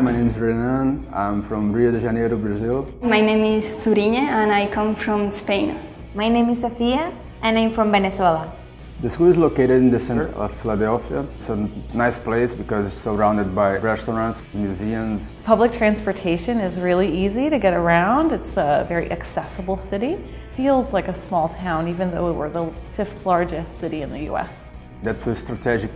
name is Renan. I'm from Rio de Janeiro, Brazil. My name is Zuriñe and I come from Spain. My name is Sofia and I'm from Venezuela. The school is located in the center of Philadelphia. It's a nice place because it's surrounded by restaurants, museums. Public transportation is really easy to get around. It's a very accessible city. Feels like a small town even though we're the fifth largest city in the US. That's a strategic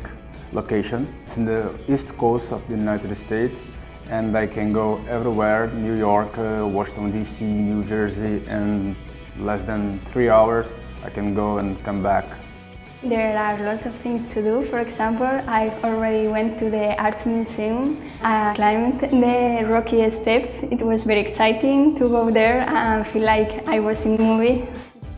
location. It's in the east coast of the United States and I can go everywhere, New York, uh, Washington DC, New Jersey, in less than three hours I can go and come back. There are lots of things to do. For example, I already went to the Arts Museum. I climbed the rocky steps. It was very exciting to go there and feel like I was in a movie.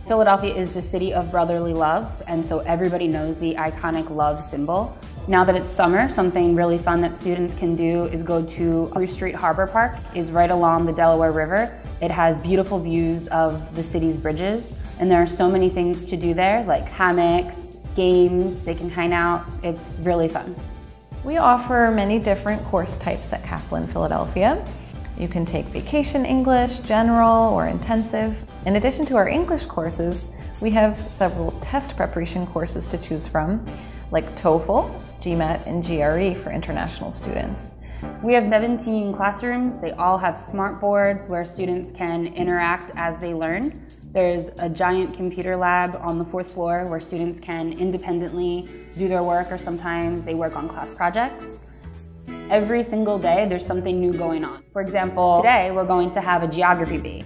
Philadelphia is the city of brotherly love, and so everybody knows the iconic love symbol. Now that it's summer, something really fun that students can do is go to Spruce Street Harbor Park, is right along the Delaware River. It has beautiful views of the city's bridges, and there are so many things to do there, like hammocks, games, they can hang out. It's really fun. We offer many different course types at Kaplan Philadelphia. You can take vacation English, general, or intensive. In addition to our English courses, we have several test preparation courses to choose from, like TOEFL, GMAT, and GRE for international students. We have 17 classrooms. They all have smart boards where students can interact as they learn. There's a giant computer lab on the fourth floor where students can independently do their work or sometimes they work on class projects. Every single day, there's something new going on. For example, today we're going to have a geography bee.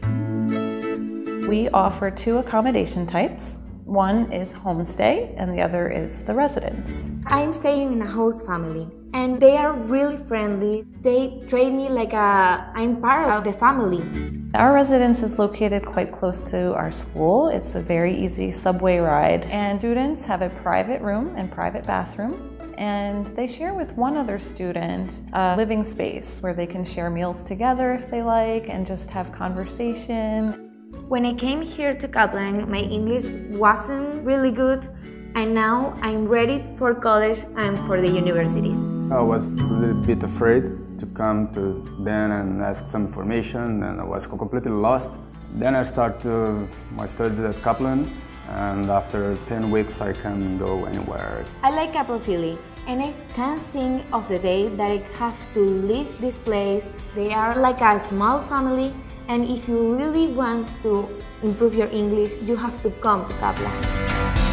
We offer two accommodation types. One is homestay and the other is the residence. I'm staying in a host family and they are really friendly. They treat me like a, I'm part of the family. Our residence is located quite close to our school. It's a very easy subway ride and students have a private room and private bathroom and they share with one other student a living space where they can share meals together if they like and just have conversation. When I came here to Kaplan, my English wasn't really good and now I'm ready for college and for the universities. I was a little bit afraid to come to Ben and ask some information and I was completely lost. Then I started uh, my studies at Kaplan and after 10 weeks I can go anywhere. I like Philly and I can't think of the day that I have to leave this place. They are like a small family and if you really want to improve your English, you have to come to Kaplan.